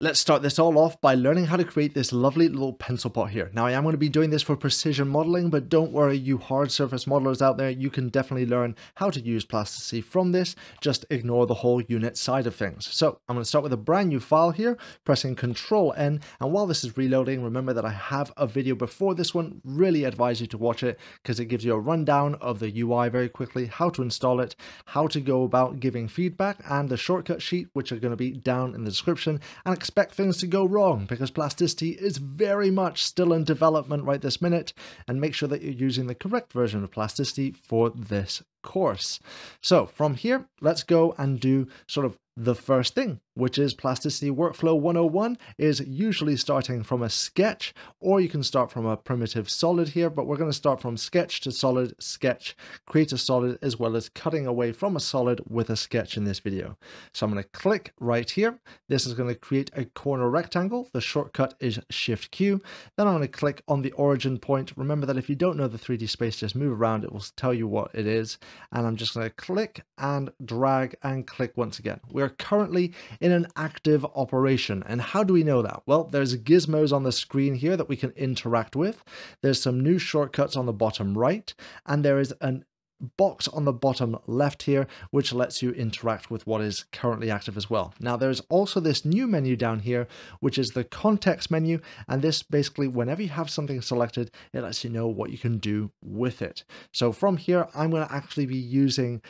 Let's start this all off by learning how to create this lovely little pencil pot here. Now I am going to be doing this for precision modeling, but don't worry you hard surface modelers out there, you can definitely learn how to use plasticity from this, just ignore the whole unit side of things. So I'm going to start with a brand new file here, pressing Control N, and while this is reloading, remember that I have a video before this one, really advise you to watch it because it gives you a rundown of the UI very quickly, how to install it, how to go about giving feedback, and the shortcut sheet, which are going to be down in the description, and expect things to go wrong because plasticity is very much still in development right this minute and make sure that you're using the correct version of plasticity for this course. So from here, let's go and do sort of the first thing, which is Plasticity Workflow 101, is usually starting from a sketch, or you can start from a primitive solid here, but we're going to start from sketch to solid, sketch, create a solid, as well as cutting away from a solid with a sketch in this video. So I'm going to click right here. This is going to create a corner rectangle. The shortcut is Shift Q. Then I'm going to click on the origin point. Remember that if you don't know the 3D space, just move around. It will tell you what it is. And I'm just going to click and drag and click once again. We're are currently in an active operation. And how do we know that? Well, there's gizmos on the screen here that we can interact with. There's some new shortcuts on the bottom right, and there is an box on the bottom left here, which lets you interact with what is currently active as well. Now there's also this new menu down here, which is the context menu. And this basically, whenever you have something selected, it lets you know what you can do with it. So from here, I'm going to actually be using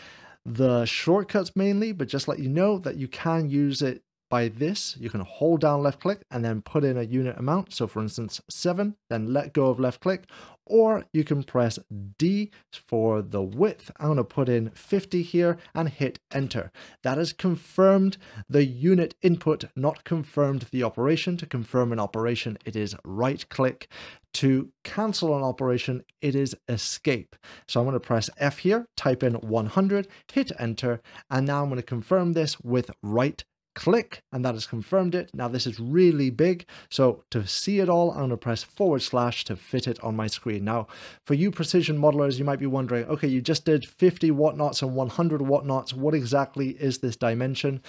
the shortcuts mainly, but just let you know that you can use it by this. You can hold down left click and then put in a unit amount. So for instance, seven, then let go of left click, or you can press D for the width. I'm going to put in 50 here and hit enter. That has confirmed the unit input, not confirmed the operation. To confirm an operation, it is right click. To cancel an operation, it is escape. So I'm going to press F here, type in 100, hit enter, and now I'm going to confirm this with right click and that has confirmed it. Now this is really big. So to see it all, I'm to press forward slash to fit it on my screen. Now for you precision modelers, you might be wondering, okay, you just did 50 whatnots and 100 whatnots. What exactly is this dimension?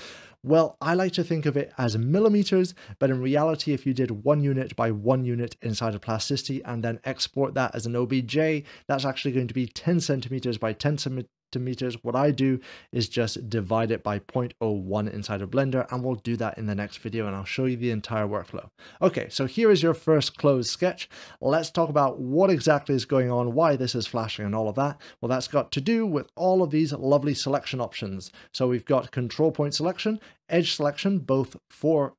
Well, I like to think of it as millimeters, but in reality, if you did one unit by one unit inside of plasticity and then export that as an OBJ, that's actually going to be 10 centimeters by 10 meters, what I do is just divide it by 0.01 inside of Blender, and we'll do that in the next video, and I'll show you the entire workflow. Okay, so here is your first closed sketch. Let's talk about what exactly is going on, why this is flashing and all of that. Well, that's got to do with all of these lovely selection options. So we've got control point selection, edge selection, both for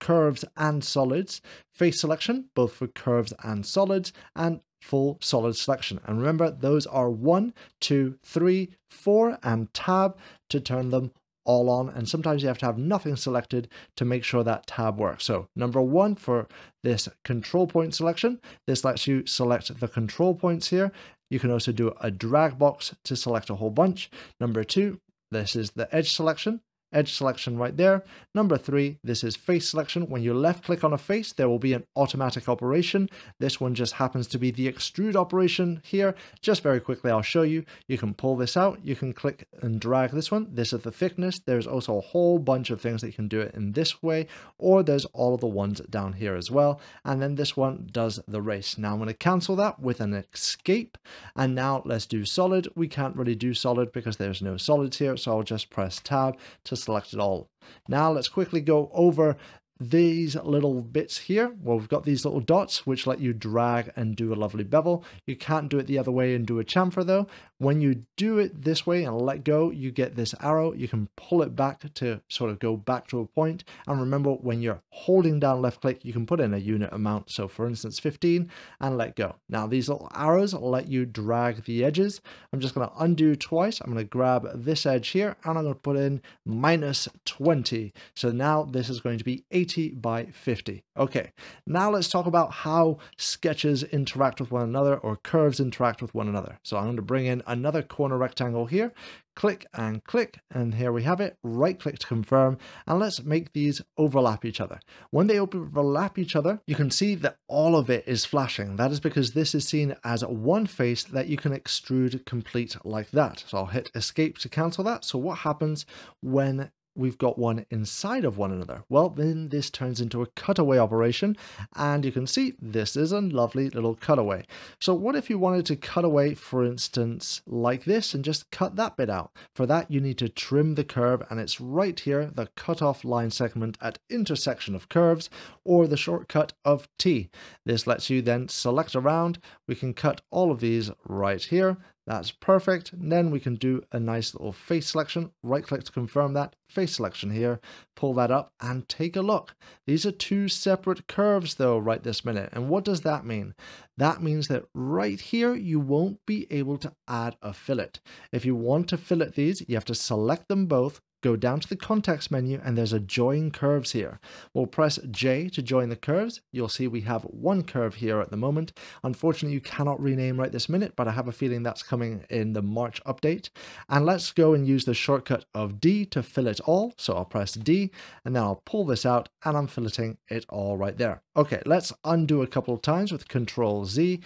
curves and solids, face selection, both for curves and solids, and full solid selection. And remember, those are one, two, three, four, and tab to turn them all on. And sometimes you have to have nothing selected to make sure that tab works. So number one for this control point selection, this lets you select the control points here. You can also do a drag box to select a whole bunch. Number two, this is the edge selection edge selection right there. Number three, this is face selection. When you left click on a face, there will be an automatic operation. This one just happens to be the extrude operation here. Just very quickly, I'll show you. You can pull this out. You can click and drag this one. This is the thickness. There's also a whole bunch of things that you can do it in this way, or there's all of the ones down here as well. And then this one does the race. Now I'm going to cancel that with an escape. And now let's do solid. We can't really do solid because there's no solids here. So I'll just press tab to select it all. Now let's quickly go over these little bits here, well, we've got these little dots which let you drag and do a lovely bevel. You can't do it the other way and do a chamfer though. When you do it this way and let go, you get this arrow. You can pull it back to sort of go back to a point. And remember, when you're holding down left click, you can put in a unit amount. So for instance, 15 and let go. Now these little arrows let you drag the edges. I'm just going to undo twice. I'm going to grab this edge here and I'm going to put in minus 20. So now this is going to be 80 by 50. Okay, now let's talk about how sketches interact with one another or curves interact with one another. So I'm going to bring in another corner rectangle here, click and click, and here we have it, right click to confirm, and let's make these overlap each other. When they overlap each other, you can see that all of it is flashing. That is because this is seen as one face that you can extrude complete like that. So I'll hit escape to cancel that. So what happens when we've got one inside of one another. Well, then this turns into a cutaway operation, and you can see this is a lovely little cutaway. So what if you wanted to cut away, for instance, like this, and just cut that bit out? For that, you need to trim the curve, and it's right here, the cutoff line segment at intersection of curves, or the shortcut of T. This lets you then select around. We can cut all of these right here. That's perfect. And then we can do a nice little face selection. Right click to confirm that. Face selection here. Pull that up and take a look. These are two separate curves though right this minute. And what does that mean? That means that right here you won't be able to add a fillet. If you want to fillet these, you have to select them both, go down to the context menu and there's a join curves here. We'll press J to join the curves. You'll see we have one curve here at the moment. Unfortunately, you cannot rename right this minute, but I have a feeling that's coming in the March update. And let's go and use the shortcut of D to fill it all. So I'll press D and then I'll pull this out and I'm filleting it all right there. Okay, let's undo a couple of times with Control Z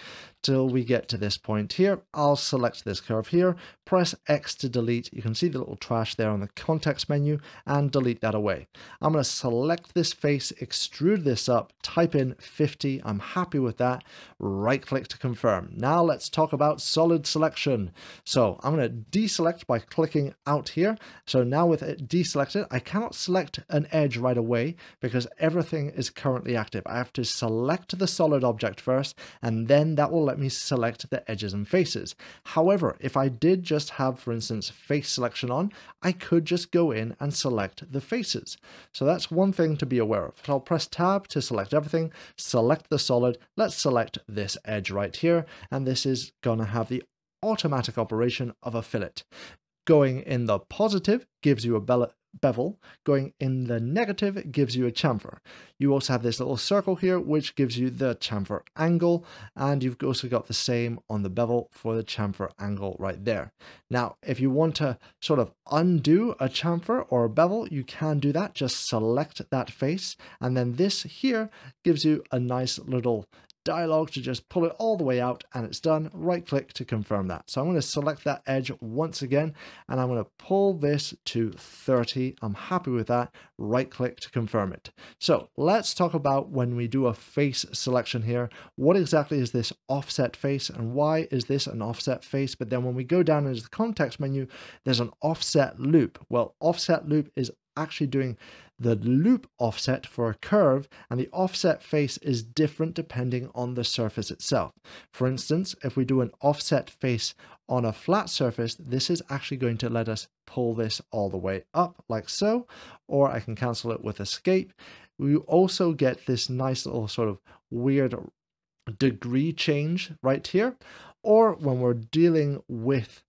till we get to this point here. I'll select this curve here, press X to delete. You can see the little trash there on the context menu and delete that away. I'm going to select this face, extrude this up, type in 50. I'm happy with that. Right click to confirm. Now let's talk about solid selection. So I'm going to deselect by clicking out here. So now with it deselected, I cannot select an edge right away because everything is currently active. I have to select the solid object first and then that will let me select the edges and faces. However, if I did just have, for instance, face selection on, I could just go in and select the faces. So that's one thing to be aware of. So I'll press tab to select everything, select the solid, let's select this edge right here, and this is gonna have the automatic operation of a fillet. Going in the positive gives you a bevel. Going in the negative gives you a chamfer. You also have this little circle here, which gives you the chamfer angle. And you've also got the same on the bevel for the chamfer angle right there. Now, if you want to sort of undo a chamfer or a bevel, you can do that. Just select that face. And then this here gives you a nice little dialog to just pull it all the way out and it's done. Right click to confirm that. So I'm going to select that edge once again and I'm going to pull this to 30. I'm happy with that. Right click to confirm it. So let's talk about when we do a face selection here. What exactly is this offset face and why is this an offset face? But then when we go down into the context menu, there's an offset loop. Well, offset loop is actually doing the loop offset for a curve and the offset face is different depending on the surface itself. For instance, if we do an offset face on a flat surface, this is actually going to let us pull this all the way up like so, or I can cancel it with escape. We also get this nice little sort of weird degree change right here, or when we're dealing with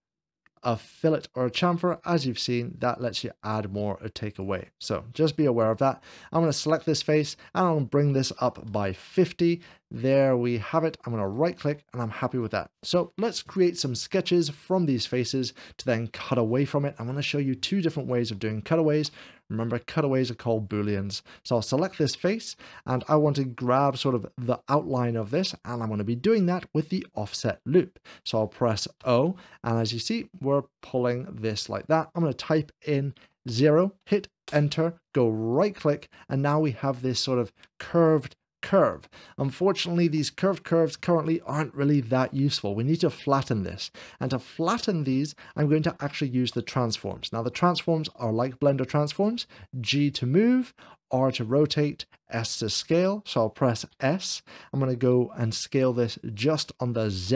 a fillet or a chamfer, as you've seen, that lets you add more or take away. So just be aware of that. I'm going to select this face and to bring this up by 50. There we have it. I'm going to right click and I'm happy with that. So let's create some sketches from these faces to then cut away from it. I'm going to show you two different ways of doing cutaways. Remember, cutaways are called booleans. So I'll select this face and I want to grab sort of the outline of this and I'm going to be doing that with the offset loop. So I'll press O and as you see, we're pulling this like that. I'm going to type in zero, hit enter, go right click, and now we have this sort of curved curve. Unfortunately, these curved curves currently aren't really that useful. We need to flatten this. And to flatten these, I'm going to actually use the transforms. Now, the transforms are like Blender transforms, G to move, R to rotate, S to scale. So I'll press S. I'm going to go and scale this just on the Z,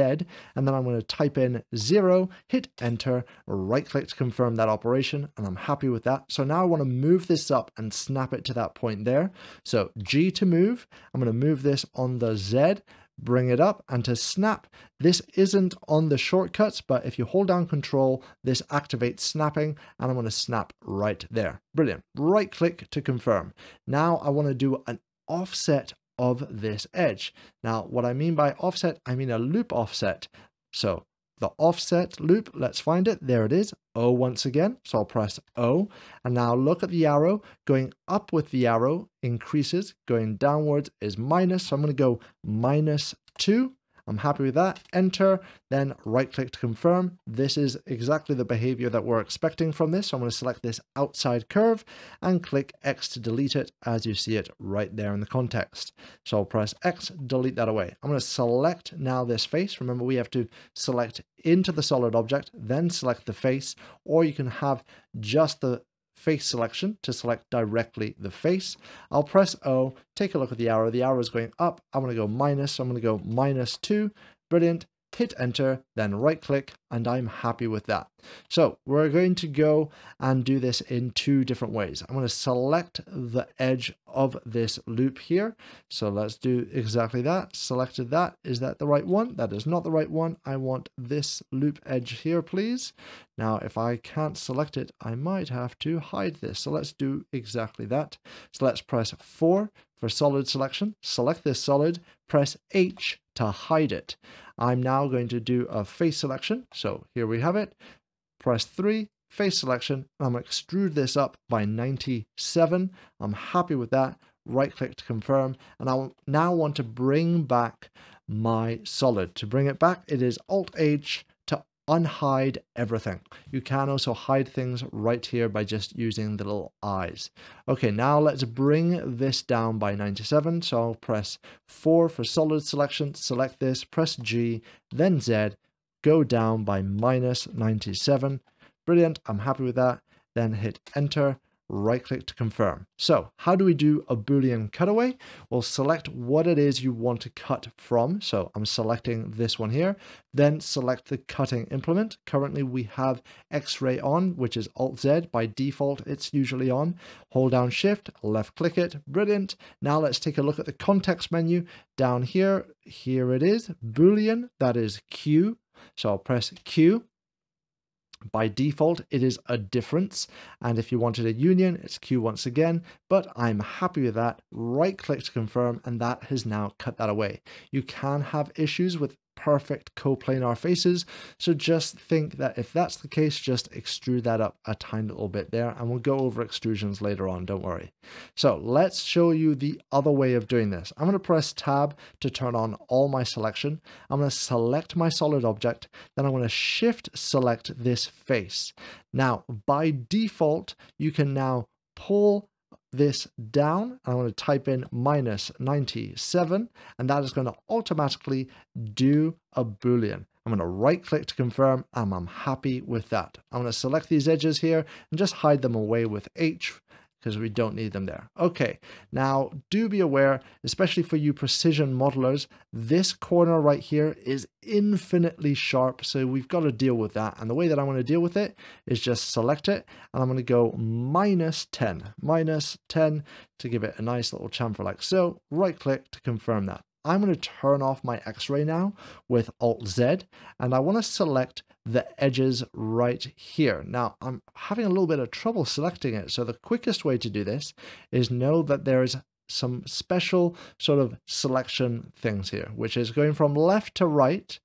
and then I'm going to type in zero, hit enter, right click to confirm that operation, and I'm happy with that. So now I want to move this up and snap it to that point there. So G to move, I'm going to move this on the Z, bring it up and to snap. This isn't on the shortcuts but if you hold down control this activates snapping and I'm going to snap right there. Brilliant. Right click to confirm. Now I want to do an offset of this edge. Now what I mean by offset I mean a loop offset. So the offset loop, let's find it. There it is, O once again. So I'll press O. And now look at the arrow. Going up with the arrow increases. Going downwards is minus. So I'm going to go minus 2. I'm happy with that. Enter, then right click to confirm. This is exactly the behavior that we're expecting from this. So I'm going to select this outside curve and click X to delete it as you see it right there in the context. So I'll press X, delete that away. I'm going to select now this face. Remember, we have to select into the solid object, then select the face, or you can have just the face selection to select directly the face. I'll press O, take a look at the arrow. The arrow is going up. I'm going to go minus. So I'm going to go minus 2. Brilliant hit enter, then right click, and I'm happy with that. So we're going to go and do this in two different ways. I'm going to select the edge of this loop here. So let's do exactly that. Selected that. Is that the right one? That is not the right one. I want this loop edge here, please. Now, if I can't select it, I might have to hide this. So let's do exactly that. So let's press 4 for solid selection. Select this solid, press H to hide it. I'm now going to do a face selection. So here we have it. Press 3, face selection. I'm going to extrude this up by 97. I'm happy with that. Right click to confirm. And I now want to bring back my solid. To bring it back, it is Alt H unhide everything. You can also hide things right here by just using the little eyes. Okay, now let's bring this down by 97. So I'll press 4 for solid selection, select this, press G, then Z, go down by minus 97. Brilliant, I'm happy with that. Then hit enter right click to confirm. So how do we do a Boolean cutaway? We'll select what it is you want to cut from. So I'm selecting this one here, then select the cutting implement. Currently we have X-ray on, which is Alt Z. By default, it's usually on. Hold down Shift, left click it. Brilliant. Now let's take a look at the context menu down here. Here it is, Boolean, that is Q. So I'll press Q by default, it is a difference. And if you wanted a union, it's Q once again, but I'm happy with that. Right click to confirm, and that has now cut that away. You can have issues with perfect coplanar faces. So just think that if that's the case, just extrude that up a tiny little bit there and we'll go over extrusions later on, don't worry. So let's show you the other way of doing this. I'm going to press tab to turn on all my selection. I'm going to select my solid object, then I'm going to shift select this face. Now, by default, you can now pull this down. And I'm going to type in minus 97, and that is going to automatically do a Boolean. I'm going to right click to confirm, and I'm happy with that. I'm going to select these edges here and just hide them away with H because we don't need them there. Okay, now do be aware, especially for you precision modelers, this corner right here is infinitely sharp, so we've got to deal with that. And the way that I want to deal with it is just select it, and I'm going to go minus 10, minus 10 to give it a nice little chamfer like so. Right click to confirm that. I'm going to turn off my x-ray now with Alt Z and I want to select the edges right here. Now I'm having a little bit of trouble selecting it. So the quickest way to do this is know that there is some special sort of selection things here, which is going from left to right.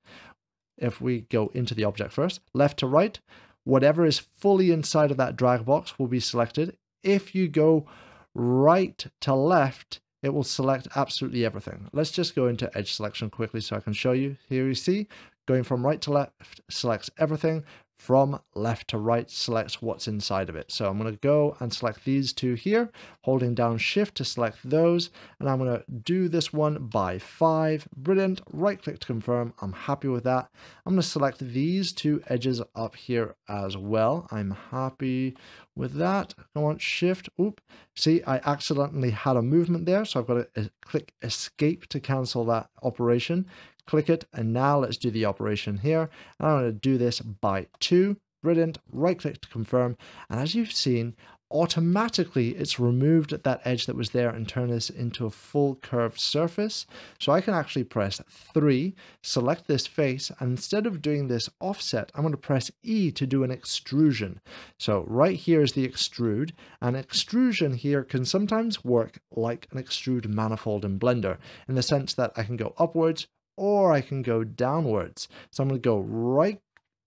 If we go into the object first, left to right, whatever is fully inside of that drag box will be selected. If you go right to left, it will select absolutely everything. Let's just go into edge selection quickly so I can show you. Here you see, going from right to left selects everything from left to right selects what's inside of it. So I'm going to go and select these two here, holding down shift to select those. And I'm going to do this one by five. Brilliant. Right click to confirm. I'm happy with that. I'm going to select these two edges up here as well. I'm happy with that. I want shift. Oop. See, I accidentally had a movement there. So I've got to uh, click escape to cancel that operation click it, and now let's do the operation here. And I'm going to do this by two. Brilliant. Right click to confirm. And as you've seen, automatically it's removed that edge that was there and turn this into a full curved surface. So I can actually press 3, select this face, and instead of doing this offset, I'm going to press E to do an extrusion. So right here is the extrude, and extrusion here can sometimes work like an extrude manifold in Blender, in the sense that I can go upwards or I can go downwards. So I'm going to go right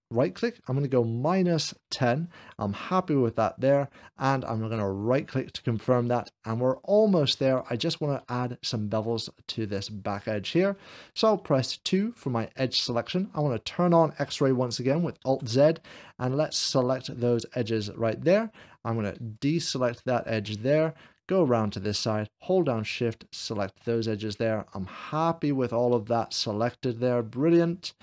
right click. I'm going to go minus 10. I'm happy with that there. And I'm going to right click to confirm that. And we're almost there. I just want to add some bevels to this back edge here. So I'll press 2 for my edge selection. I want to turn on X-ray once again with Alt Z. And let's select those edges right there. I'm going to deselect that edge there go around to this side, hold down shift, select those edges there. I'm happy with all of that selected there. Brilliant.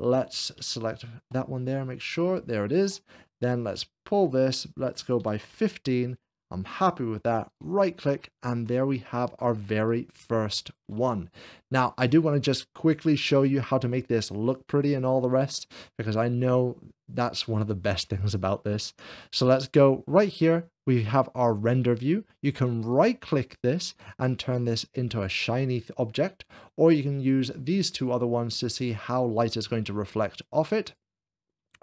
Let's select that one there, make sure, there it is. Then let's pull this, let's go by 15. I'm happy with that. Right click, and there we have our very first one. Now, I do want to just quickly show you how to make this look pretty and all the rest, because I know that's one of the best things about this. So let's go right here. We have our render view. You can right click this and turn this into a shiny object, or you can use these two other ones to see how light is going to reflect off it.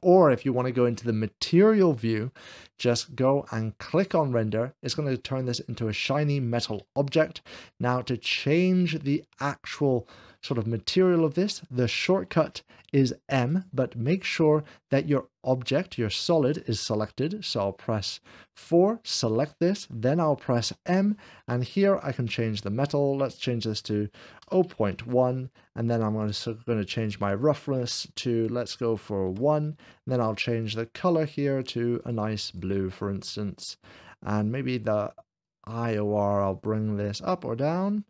Or if you want to go into the material view, just go and click on render. It's going to turn this into a shiny metal object. Now to change the actual sort of material of this, the shortcut is M, but make sure that your object, your solid is selected. So I'll press 4, select this, then I'll press M, and here I can change the metal. Let's change this to 0.1, and then I'm going to, going to change my roughness to, let's go for 1, then I'll change the color here to a nice blue, for instance, and maybe the IOR, I'll bring this up or down.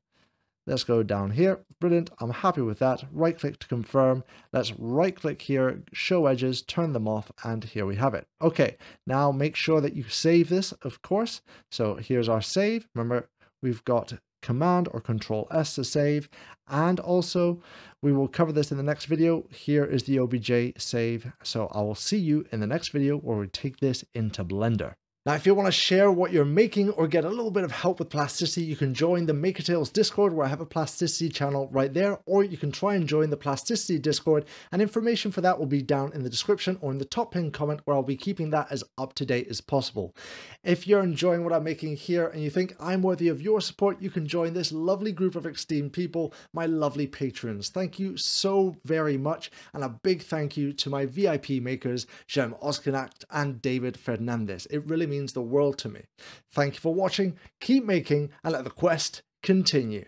Let's go down here. Brilliant. I'm happy with that. Right click to confirm. Let's right click here, show edges, turn them off, and here we have it. Okay, now make sure that you save this, of course. So here's our save. Remember, we've got Command or Control S to save. And also, we will cover this in the next video. Here is the OBJ save. So I will see you in the next video where we take this into Blender. Now, if you want to share what you're making or get a little bit of help with plasticity, you can join the MakerTales Discord where I have a plasticity channel right there, or you can try and join the plasticity Discord and information for that will be down in the description or in the top pinned comment where I'll be keeping that as up to date as possible. If you're enjoying what I'm making here and you think I'm worthy of your support, you can join this lovely group of esteemed people, my lovely patrons. Thank you so very much. And a big thank you to my VIP makers, Jem Oskinacht and David Fernandez. It really means means the world to me. Thank you for watching, keep making, and let the quest continue.